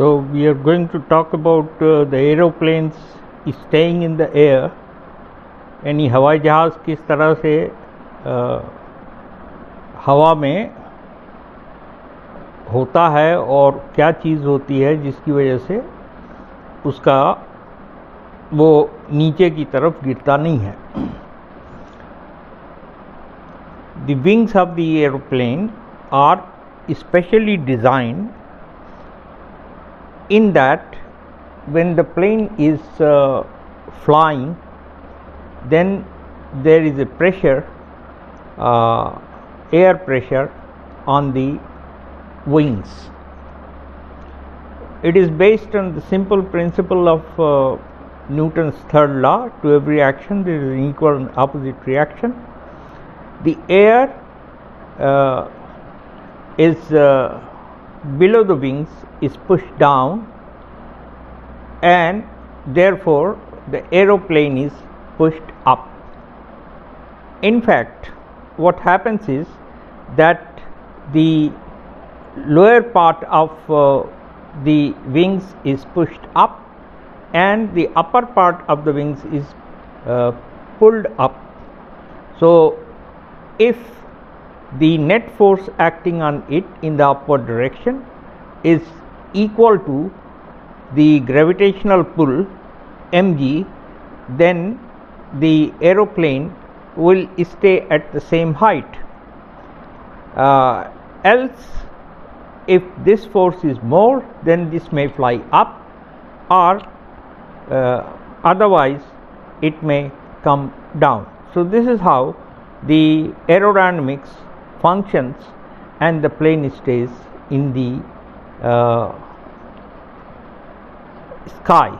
So, we are going to talk about uh, the aeroplanes staying in the air यानी हवाई जहाज़ किस तरह से uh, हवा में होता है और क्या चीज़ होती है जिसकी वजह से उसका वो नीचे की तरफ़ गिरता नहीं है The wings of the aeroplane are specially designed in that when the plane is uh, flying then there is a pressure uh, air pressure on the wings. It is based on the simple principle of uh, newton's third law. To every action there is an equal and opposite reaction. The air uh, is uh, below the wings is pushed down and therefore the aeroplane is pushed up. In fact, what happens is that the lower part of uh, the wings is pushed up and the upper part of the wings is uh, pulled up. So, if the net force acting on it in the upward direction is equal to the gravitational pull mg then the aeroplane will stay at the same height. Uh, else if this force is more then this may fly up or uh, otherwise it may come down. So this is how the aerodynamics functions and the plane stays in the uh, sky